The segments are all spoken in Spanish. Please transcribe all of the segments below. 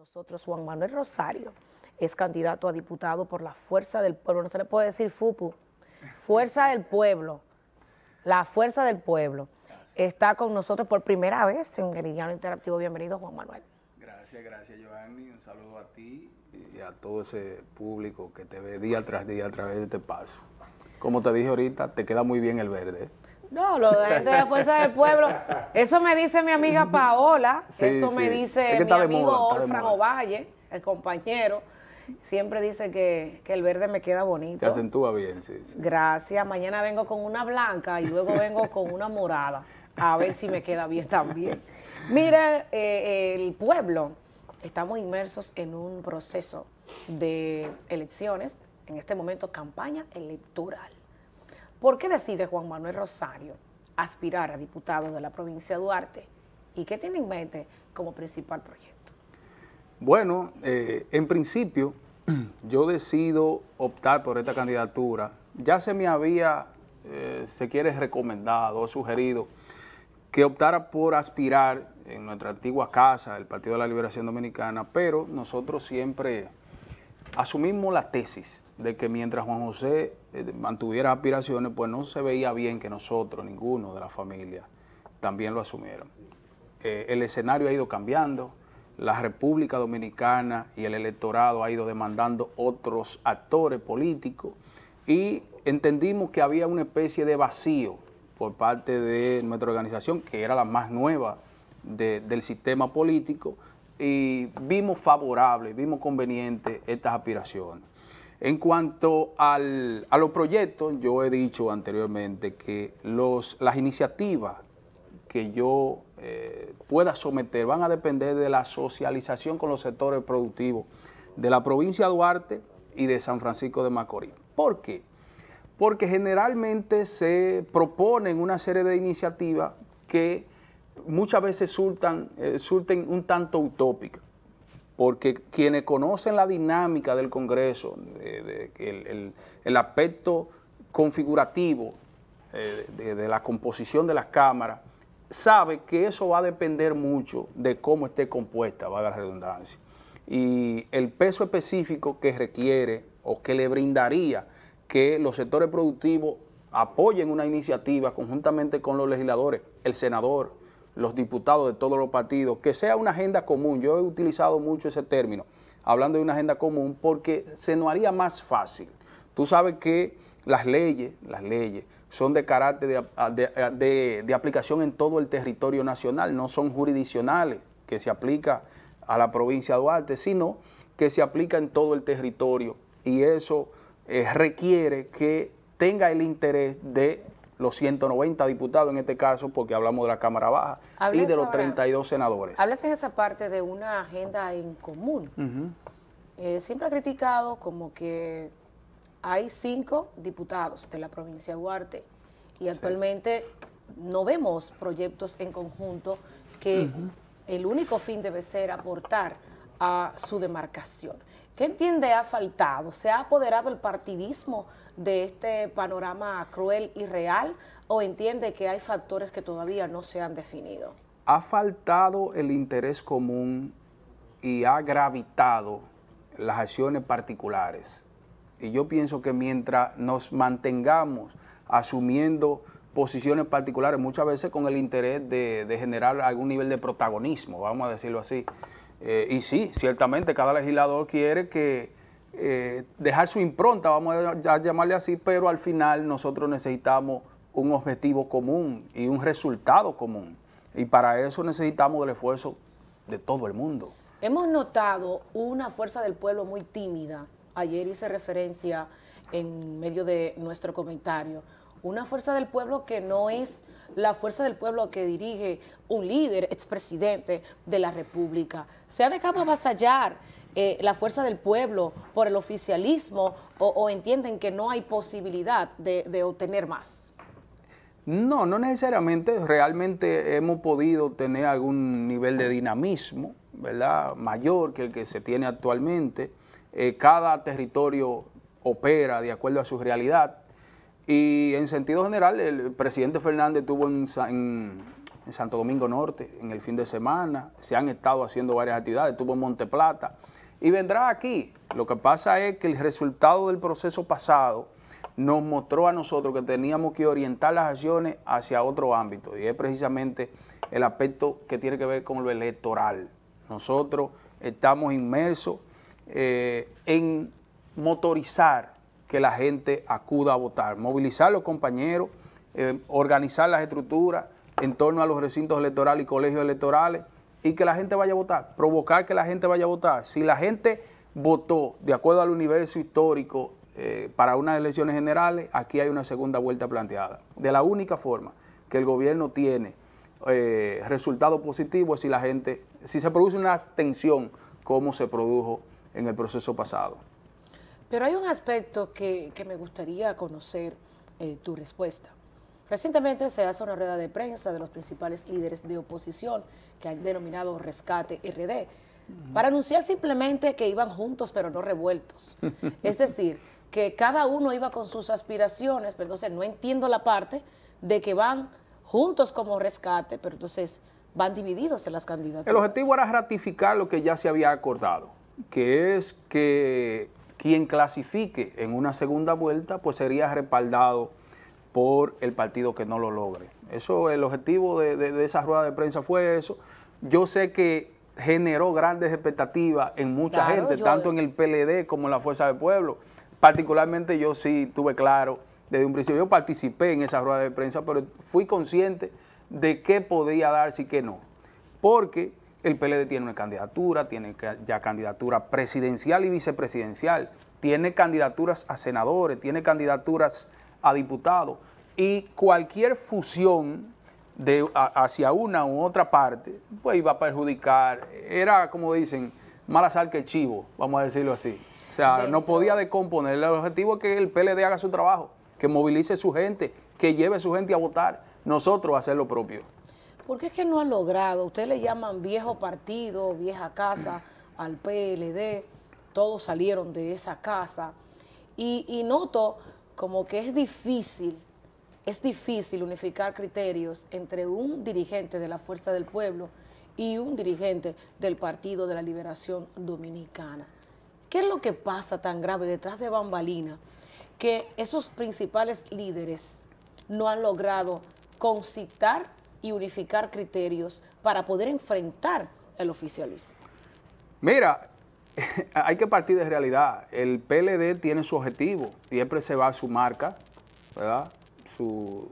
nosotros Juan Manuel Rosario es candidato a diputado por la Fuerza del Pueblo, no se le puede decir FUPU, Fuerza del Pueblo, la Fuerza del Pueblo. Está con nosotros por primera vez en Meridiano Interactivo. Bienvenido, Juan Manuel. Gracias, gracias, Giovanni. Un saludo a ti y a todo ese público que te ve día tras día a través de este paso. Como te dije ahorita, te queda muy bien el verde. No, lo de gente de la Fuerza del Pueblo, eso me dice mi amiga Paola, Sí, eso me dice Es que mi amigo moda. Ovalle, el compañero, siempre dice que, que el verde me queda Te bonito. acentúa bien, sí. sí. Gracias, mañana vengo con una blanca y luego vengo con una morada, a ver si me queda bien también. Mira, eh, el pueblo, estamos inmersos en un proceso de elecciones, en este momento campaña electoral. ¿Por qué decide Juan Manuel Rosario aspirar a diputado de la provincia de Duarte? ¿Y qué tiene en mente como principal proyecto? Bueno, eh, en principio, yo decido optar por esta candidatura. Ya se me había, eh, se quiere recomendado o sugerido que optara por aspirar en nuestra antigua casa, el Partido de la Liberación Dominicana, pero nosotros siempre asumimos la tesis de que mientras Juan José eh, mantuviera aspiraciones, pues no se veía bien que nosotros, ninguno de la familia, también lo asumieran. Eh, el escenario ha ido cambiando, la República Dominicana y el electorado ha ido demandando otros actores políticos y entendimos que había una especie de vacío por parte de nuestra organización, que era la más nueva de- del sistema político, y vimos favorable, vimos conveniente estas aspiraciones. En cuanto al- a los proyectos, yo he dicho anteriormente que los, las iniciativas que yo eh, pueda someter van a depender de la socialización con los sectores productivos de la provincia de Duarte y de San Francisco de Macorís. ¿Por qué? Porque generalmente se proponen una serie de iniciativas que muchas veces surtan, eh, surten un tanto utópicas porque quienes conocen la dinámica del Congreso, el, el- aspecto configurativo eh, de, de la composición de las cámaras, sabe que eso va a depender mucho de cómo esté compuesta, valga la redundancia. Y el peso específico que requiere o que le brindaría que los sectores productivos apoyen una iniciativa conjuntamente con los legisladores, el senador, los diputados de todos los partidos, que sea una agenda común. Yo he utilizado mucho ese término, hablando de una agenda común, porque se nos haría más fácil. Tú sabes que las leyes, las leyes, son de carácter de, de- aplicación en todo el territorio nacional, no son jurisdiccionales, que se aplica a la provincia de Duarte, sino que se aplica en todo el territorio. Y eso eh, requiere que tenga el interés de los 190 diputados en este caso, porque hablamos de la Cámara Baja, y de los sobre- 32 senadores. Hablas en esa parte de una agenda en común. Eh, siempre ha criticado como que hay cinco diputados de la provincia de Duarte y actualmente no vemos proyectos en conjunto que el único fin debe ser aportar a su demarcación. ¿Qué entiende ha faltado? ¿Se ha apoderado el partidismo de este panorama cruel y real o entiende que hay factores que todavía no se han definido? ha faltado el interés común y ha gravitado las acciones particulares. Y yo pienso que mientras nos mantengamos asumiendo posiciones particulares, muchas veces con el interés de, generar algún nivel de protagonismo, vamos a decirlo así. Eh, y sí, ciertamente cada legislador quiere que eh, dejar su impronta, vamos a llamarle así, pero al final nosotros necesitamos un objetivo común y un resultado común. Y para eso necesitamos del esfuerzo de todo el mundo. Hemos notado una fuerza del pueblo muy tímida. Ayer hice referencia en medio de nuestro comentario. Una fuerza del pueblo que no es la fuerza del pueblo que dirige un líder, expresidente de la República. ¿Se ha dejado avasallar eh, la fuerza del pueblo por el oficialismo o, entienden que no hay posibilidad de, de obtener más? No, no necesariamente. Realmente hemos podido tener algún nivel de dinamismo, ¿verdad? Mayor que el que se tiene actualmente. Eh, cada territorio opera de acuerdo a su realidad. Y en sentido general, el presidente Fernández tuvo en, Sa- en- en Santo Domingo Norte en el fin de semana, se han estado haciendo varias actividades, estuvo en Monte Plata y vendrá aquí. Lo que pasa es que el resultado del proceso pasado nos mostró a nosotros que teníamos que orientar las acciones hacia otro ámbito y es precisamente el aspecto que tiene que ver con lo electoral. Nosotros estamos inmersos eh, en motorizar que la gente acuda a votar, movilizar a los compañeros, eh, organizar las estructuras en torno a los recintos electorales y colegios electorales y que la gente vaya a votar, provocar que la gente vaya a votar. Si la gente votó de acuerdo al universo histórico eh, para unas elecciones generales, aquí hay una segunda vuelta planteada. De la única forma que el gobierno tiene eh, resultado positivo es si la gente, si se produce una abstención como se produjo en el proceso pasado. Pero hay un aspecto que, me gustaría conocer eh, tu respuesta. Recientemente se hace una rueda de prensa de los principales líderes de oposición que han denominado Rescate RD, para anunciar simplemente que iban juntos pero no revueltos. es decir, que cada uno iba con sus aspiraciones, pero entonces no entiendo la parte de que van juntos como rescate, pero entonces van divididos en las candidaturas. El objetivo era ratificar lo que ya se había acordado, que es que quien clasifique en una segunda vuelta, pues sería respaldado por el partido que no lo logre. Eso, el objetivo de, esa rueda de prensa fue eso. Yo sé que generó grandes expectativas en mucha gente, tanto en el PLD como en la Fuerza del Pueblo. Particularmente yo sí tuve claro desde un principio, yo participé en esa rueda de prensa, pero fui consciente de qué podía darse y qué no. Porque el PLD tiene una candidatura, tiene ya candidatura presidencial y vicepresidencial, tiene candidaturas a senadores, tiene candidaturas a diputados. Y cualquier fusión de, hacia una u otra parte, pues iba a perjudicar. Era, como dicen, más sal que chivo, vamos a decirlo así. O sea, no podía decomponer. El objetivo es que el PLD haga su trabajo, que movilice su gente, que lleve su gente a votar. Nosotros a hacer lo propio. ¿Por qué es que no han logrado? Ustedes le llaman viejo partido, vieja casa al PLD. Todos salieron de esa casa. Y, y noto como que es difícil, es difícil unificar criterios entre un dirigente de la Fuerza del Pueblo y un dirigente del Partido de la Liberación Dominicana. ¿Qué es lo que pasa tan grave detrás de Bambalina que esos principales líderes no han logrado concitar y unificar criterios para poder enfrentar el oficialismo? Mira, hay que partir de realidad. El PLD tiene su objetivo y es preservar su marca, ¿verdad? Su,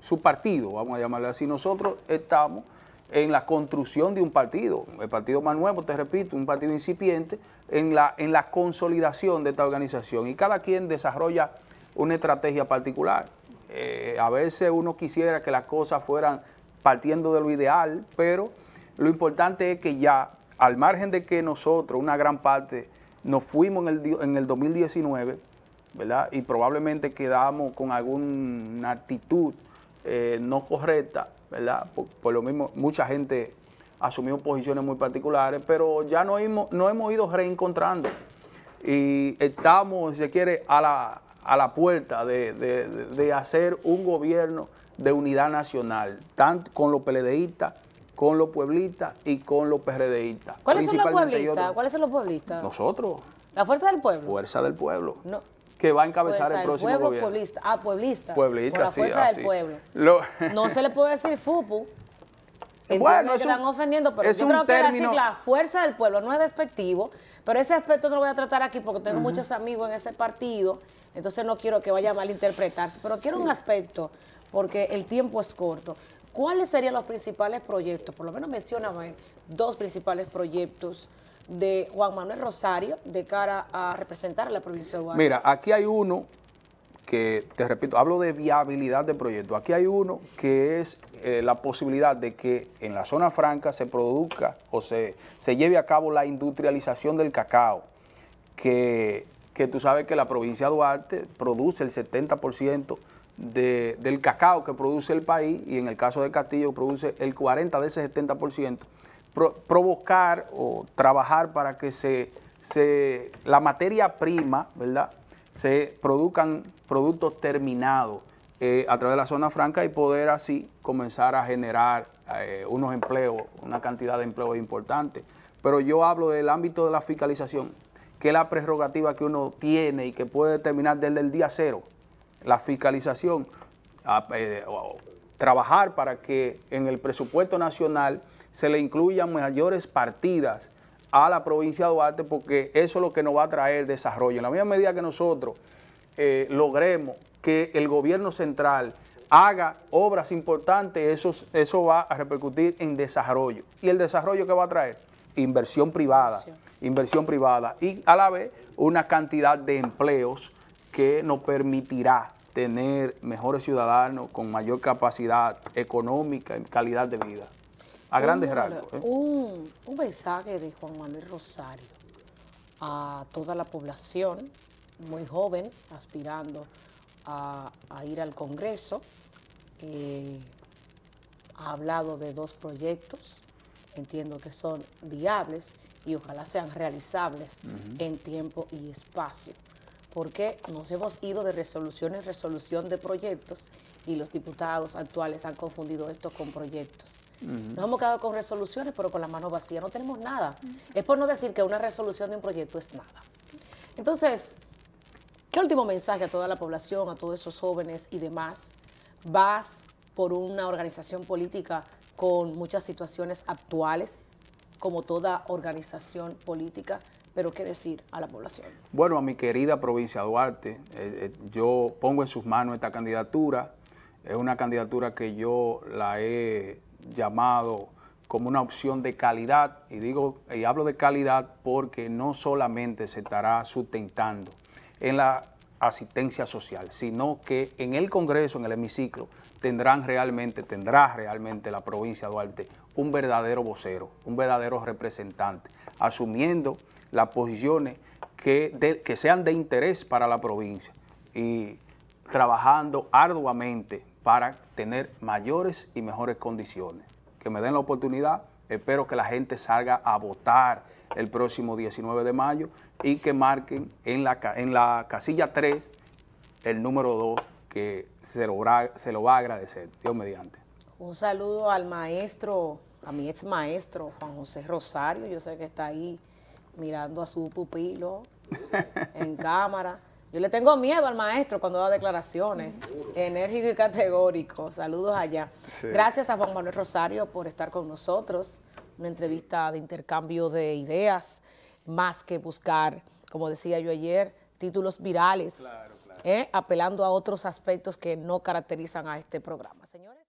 su, partido, vamos a llamarlo así. Nosotros estamos en la construcción de un partido, el partido más nuevo, te repito, un partido incipiente, en la, en la consolidación de esta organización. Y cada quien desarrolla una estrategia particular. Eh, a veces uno quisiera que las cosas fueran partiendo de lo ideal, pero lo importante es que ya al margen de que nosotros, una gran parte, nos fuimos en el, en el 2019, ¿verdad? Y probablemente quedamos con alguna actitud eh, no correcta, ¿verdad? Por, lo mismo, mucha gente asumió posiciones muy particulares, pero ya nos hemos, no hemos ido reencontrando y estamos, si se quiere, a la, a la puerta de, de hacer un gobierno de unidad nacional, tanto con los PLDistas con los pueblistas y con los PRDistas. ¿Cuáles son los pueblistas? ¿Cuáles son los pueblistas? Nosotros. ¿La Fuerza del Pueblo? Fuerza del Pueblo. No. Que va a encabezar el próximo pueblo, gobierno. Pueblista. Ah, pueblistas. Pueblistas, la Fuerza del Pueblo. No se le puede decir FUPU. bueno, están ofendiendo, pero yo creo que la la Fuerza del Pueblo no es despectivo, pero ese aspecto no lo voy a tratar aquí porque tengo muchos amigos en ese partido, entonces no quiero que vaya a malinterpretarse, pero quiero un aspecto porque el tiempo es corto. ¿Cuáles serían los principales proyectos? Por lo menos mencioname dos principales proyectos de Juan Manuel Rosario de cara a representar a la provincia de Guadalajara. Mira, aquí hay uno que, te repito, hablo de viabilidad de proyecto. Aquí hay uno que es eh, la posibilidad de que en la zona franca se produzca o se, se lleve a cabo la industrialización del cacao, que, que tú sabes que la provincia de Duarte produce el 70% del cacao que produce el país y en el caso de Castillo produce el 40 de ese 70%, provocar o trabajar para que se, se, la materia prima, ¿verdad? Se produzcan productos terminados eh, a través de la zona franca y poder así comenzar a generar eh, unos empleos, una cantidad de empleos importante. Pero yo hablo del ámbito de la fiscalización, que es la prerrogativa que uno tiene y que puede determinar desde el día cero. La fiscalización, eh, trabajar para que en el presupuesto nacional se le incluyan mayores partidas a la provincia de Duarte porque eso es lo que nos va a traer desarrollo. En la misma medida que nosotros logremos que el gobierno central haga obras importantes, eso, eso va a repercutir en desarrollo. ¿Y el desarrollo que va a traer? Inversión privada, inversión privada y a la vez una cantidad de empleos que nos permitirá tener mejores ciudadanos con mayor capacidad económica y calidad de vida. A grandes rasgos. ¿eh? Un, un mensaje de Juan Manuel Rosario a toda la población, muy joven, aspirando a, ir al Congreso. Eh, ha hablado de dos proyectos, entiendo que son viables y ojalá sean realizables en tiempo y espacio, porque nos hemos ido de resolución en resolución de proyectos y los diputados actuales han confundido esto con proyectos. Nos hemos quedado con resoluciones, pero con la mano vacía, no tenemos nada. Es por no decir que una resolución de un proyecto es nada. Entonces, ¿Qué último mensaje a toda la población, a todos esos jóvenes y demás? Vas por una organización política con muchas situaciones actuales, como toda organización política, pero ¿qué decir a la población? Bueno, a mi querida provincia Duarte, eh, eh, yo pongo en sus manos esta candidatura. Es una candidatura que yo la he llamado como una opción de calidad, y digo, y hablo de calidad porque no solamente se estará sustentando en la asistencia social, sino que en el Congreso, en el hemiciclo, tendrán realmente, tendrá realmente la provincia de Duarte un verdadero vocero, un verdadero representante, asumiendo las posiciones que, que sean de interés para la provincia y trabajando arduamente para tener mayores y mejores condiciones. Que me den la oportunidad, espero que la gente salga a votar el próximo 19 de mayo y que marquen en la, en la casilla 3 el número 2 que se lo, se lo va a agradecer, Dios mediante. Un saludo al maestro, a mi ex maestro Juan José Rosario, yo sé que está ahí mirando a su pupilo en cámara. Yo le tengo miedo al maestro cuando da declaraciones, enérgico y categórico. Saludos allá. Gracias a Juan Manuel Rosario por estar con nosotros una entrevista de intercambio de ideas, más que buscar, como decía yo ayer, títulos virales, ¿eh? apelando a otros aspectos que no caracterizan a este programa. Señores.